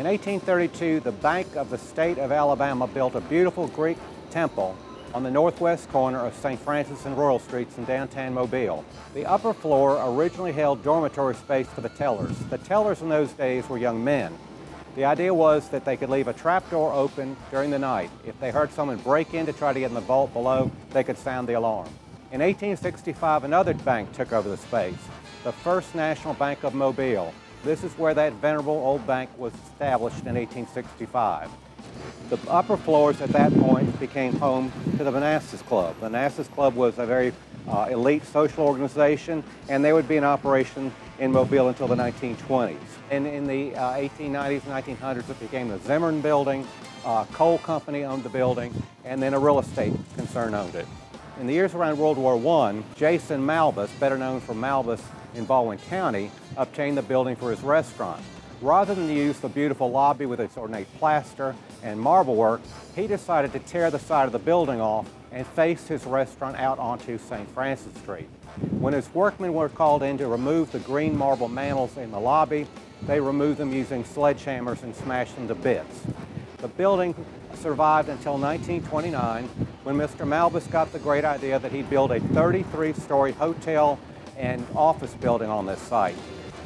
In 1832, the Bank of the State of Alabama built a beautiful Greek temple on the northwest corner of St. Francis and Royal Streets in downtown Mobile. The upper floor originally held dormitory space for the tellers. The tellers in those days were young men. The idea was that they could leave a trapdoor open during the night. If they heard someone break in to try to get in the vault below, they could sound the alarm. In 1865, another bank took over the space, the First National Bank of Mobile. This is where that venerable old bank was established in 1865. The upper floors at that point became home to the Manassas Club. The Manassas Club was a very uh, elite social organization, and they would be in operation in Mobile until the 1920s. And in the uh, 1890s and 1900s, it became the Zimmern Building. Uh, coal company owned the building, and then a real estate concern owned it. In the years around World War I, Jason Malbis, better known for Malbis in Baldwin County, obtained the building for his restaurant. Rather than use the beautiful lobby with its ornate plaster and marble work, he decided to tear the side of the building off and face his restaurant out onto St. Francis Street. When his workmen were called in to remove the green marble mantles in the lobby, they removed them using sledgehammers and smashed them to bits. The building survived until 1929 when Mr. Malbis got the great idea that he'd build a 33-story hotel and office building on this site.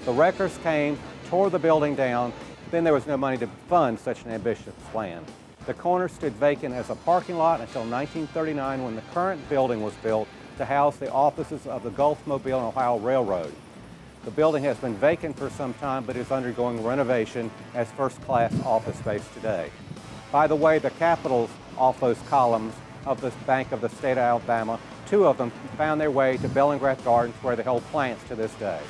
The wreckers came, tore the building down, then there was no money to fund such an ambitious plan. The corner stood vacant as a parking lot until 1939 when the current building was built to house the offices of the Gulf Mobile and Ohio Railroad. The building has been vacant for some time but is undergoing renovation as first-class office space today. By the way, the capitals off those columns of the Bank of the State of Alabama, two of them found their way to Bellingrath Gardens where they hold plants to this day.